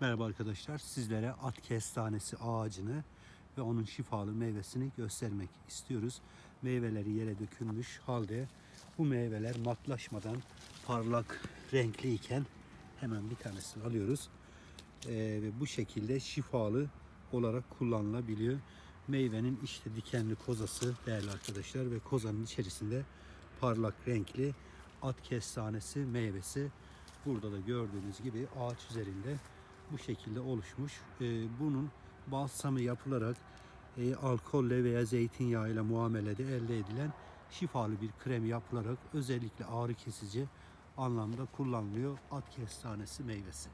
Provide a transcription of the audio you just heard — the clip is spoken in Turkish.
Merhaba arkadaşlar. Sizlere at kestanesi ağacını ve onun şifalı meyvesini göstermek istiyoruz. Meyveleri yere dökülmüş halde bu meyveler matlaşmadan parlak renkli iken hemen bir tanesini alıyoruz. Ee, ve bu şekilde şifalı olarak kullanılabiliyor. Meyvenin işte dikenli kozası değerli arkadaşlar ve kozanın içerisinde parlak renkli at kestanesi meyvesi burada da gördüğünüz gibi ağaç üzerinde bu şekilde oluşmuş. Ee, bunun balsamı yapılarak e, alkolle veya zeytinyağıyla muamelede elde edilen şifalı bir krem yapılarak özellikle ağrı kesici anlamda kullanılıyor at kestanesi meyvesi.